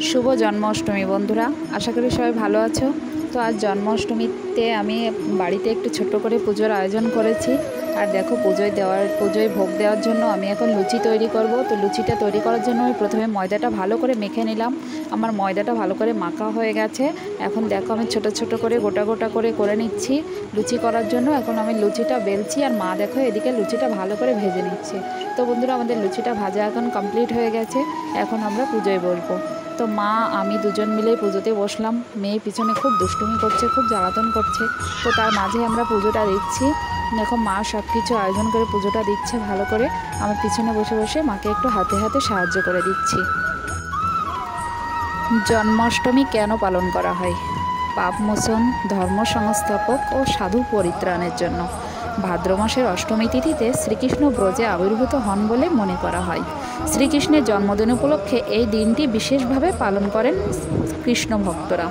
শুভ জন্মাষ্টমী, বন্ধুরা। আশা করি সবাই ভালো আছো। তো আজ জন্মাষ্টমীতে আমি বাড়িতে একটু ছোট্ট করে পুজোর আয়োজন করেছি। আর দেখো, পুজোয় দেওয়ার, পুজোয় ভোগ দেওয়ার জন্য আমি এখন লুচি তৈরি করব। তো লুচিটা তৈরি করার জন্য আমি প্রথমে ময়দাটা ভালো করে মেখে নিলাম। আমার ময়দাটা ভালো করে মাখা হয়ে গেছে। এখন দেখো, আমি ছোট ছোট করে, গোটা গোটা করে করে নিচ্ছি লুচি করার জন্য। এখন আমি লুচিটা বেলছি আর মা দেখো এদিকে লুচিটা ভালো করে ভেজে নিচ্ছে। তো বন্ধুরা, আমাদের লুচিটা ভাজা এখন কমপ্লিট হয়ে গেছে। এখন আমরা পুজোয় বলব তো মা, আমি দুজন মিলে পুজোতে বসলাম। মেয়ে পিছনে খুব দুষ্টুমি করছে, খুব জ্বালাতন করছে। তো তার মাঝে আমরা পুজোটা দিচ্ছি দেখো মা সব কিছু আয়োজন করে পুজোটা দিচ্ছে ভালো করে। আমার পিছনে বসে বসে মাকে একটু হাতে হাতে সাহায্য করে দিচ্ছি। জন্মাষ্টমী কেন পালন করা হয়? পাপ মোচন ধর্ম সংস্থাপক ও সাধু পরিত্রাণের জন্য। ভাদ্র মাসের অষ্টমী তিথিতে শ্রীকৃষ্ণ ব্রজে আবির্ভূত হন বলে মনে করা হয়। শ্রীকৃষ্ণের জন্মদিন উপলক্ষে এই দিনটি বিশেষভাবে পালন করেন কৃষ্ণ ভক্তরা।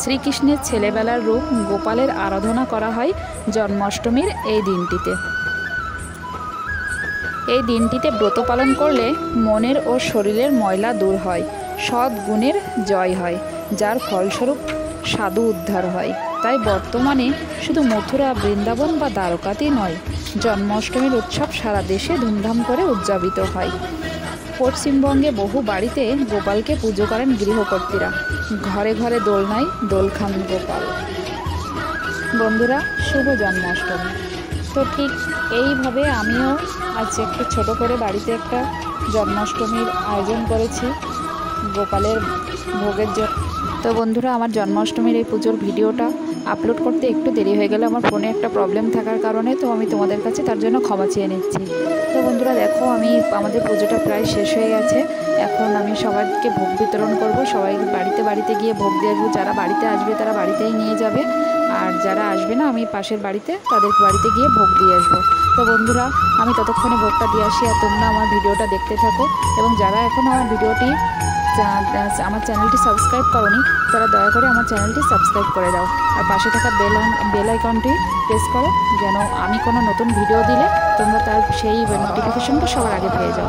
শ্রীকৃষ্ণের ছেলেবেলার রূপ গোপালের আরাধনা করা হয় জন্মাষ্টমীর এই দিনটিতে। এই দিনটিতে ব্রত পালন করলে মনের ও শরীরের ময়লা দূর হয় সৎ গুণের জয় হয়, যার ফলস্বরূপ সাধু উদ্ধার হয়। তাই বর্তমানে শুধু মথুরা, বৃন্দাবন বা দ্বারকাতেই নয়, জন্মাষ্টমীর উৎসব সারা দেশে ধুমধাম করে উদযাপিত হয়। পশ্চিমবঙ্গে বহু বাড়িতে গোপালকে পুজো করেন গৃহকর্তীরা ঘরে ঘরে দোলনায় দোল খান গোপাল। বন্ধুরা, শুভ জন্মাষ্টমী। তো ঠিক এইভাবে আমিও আজ একটু ছোট করে বাড়িতে একটা জন্মাষ্টমীর আয়োজন করেছি। গোপালের ভোগের জন্য। তো বন্ধুরা, আমার জন্মাষ্টমীর এই পুজোর ভিডিওটা আপলোড করতে একটু দেরি হয়ে গেলে আমার ফোনে একটা প্রবলেম থাকার কারণে তো আমি তোমাদের কাছে তার জন্য ক্ষমা চেয়ে নিচ্ছি। তো বন্ধুরা, দেখো আমি আমাদের পুজোটা প্রায় শেষ হয়ে গেছে। এখন আমি সবাইকে ভোগ বিতরণ করব। সবাই বাড়িতে বাড়িতে গিয়ে ভোগ দিয়ে আসব। যারা বাড়িতে আসবে তারা বাড়িতেই নিয়ে যাবে। আর যারা আসবে না, আমি পাশের বাড়িতে তাদের বাড়িতে গিয়ে ভোগ দিয়ে আসব। তো বন্ধুরা, আমি ততক্ষণে ভোগটা দিয়ে আসি। আর তোমরা আমার ভিডিওটা দেখতে থাকো। এবং যারা এখন আমার ভিডিওটি আমার চ্যানেলটি সাবস্ক্রাইব করনি, তারা দয়া করে আমার চ্যানেলটি সাবস্ক্রাইব করে দাও। আর পাশে থাকা বেল বেল আইকনটি প্রেস করো, যেন আমি কোনো নতুন ভিডিও দিলে তোমরা তার সেই নোটিফিকেশনটা সবার আগে পেয়ে যাও।